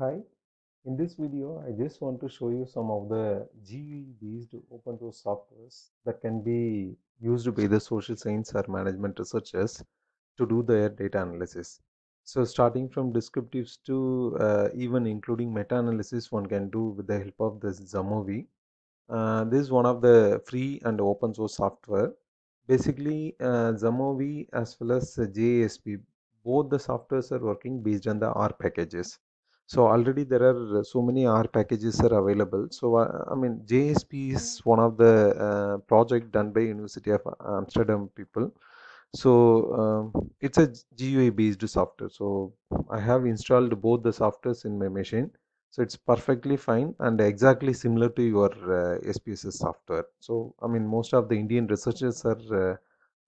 Hi, in this video, I just want to show you some of the GUI-based open source softwares that can be used by the social science or management researchers to do their data analysis. So starting from descriptives to uh, even including meta-analysis, one can do with the help of this jamovi. Uh, this is one of the free and open source software. Basically, uh, jamovi as well as JASP, both the softwares are working based on the R packages. So already there are so many R packages are available. So uh, I mean, JASP is one of the uh, project done by University of Amsterdam people. So um, it's a GUI based software. So I have installed both the softwares in my machine so it's perfectly fine and exactly similar to your uh, SPSS software. So I mean most of the Indian researchers are uh,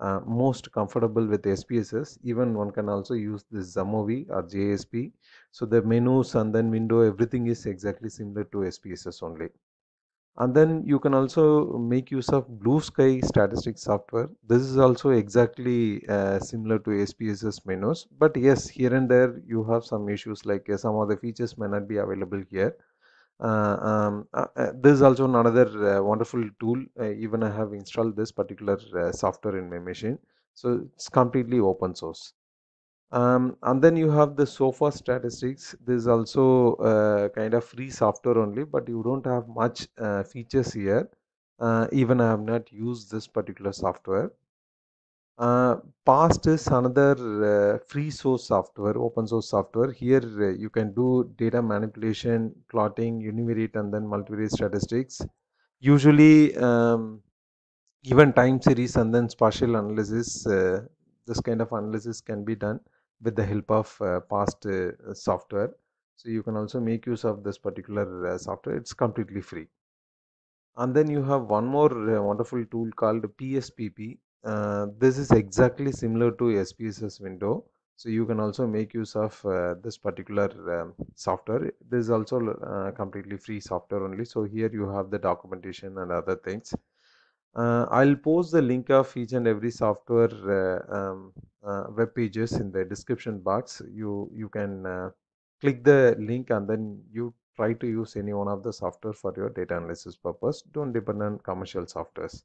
uh, most comfortable with SPSS. Even one can also use this jamovi or JASP. So the menus and then window everything is exactly similar to SPSS only and then you can also make use of blue sky statistics software this is also exactly uh, similar to spss menus but yes here and there you have some issues like uh, some of the features may not be available here um, uh, uh, this is also another uh, wonderful tool. Even i have installed this particular software in my machine. So it's completely open source. Um, and then you have the sofa statistics. This is also uh, kind of free software only but you don't have much uh, features here. Uh, even i have not used this particular software uh, past is another uh, free source software open source software. Here uh, you can do data manipulation plotting univariate and then multivariate statistics. Usually um, even time series and then spatial analysis uh, this kind of analysis can be done with the help of uh, past uh, software. So you can also make use of this particular software. It's completely free. And then you have one more wonderful tool called pspp uh, this is exactly similar to spss window so you can also make use of uh, this particular um, software this is also completely free software only so here you have the documentation and other things uh, I'll post the link of each and every software uh, um, uh, web pages in the description box. You you can uh, click the link and then you try to use any one of the software for your data analysis purpose. Don't depend on commercial softwares.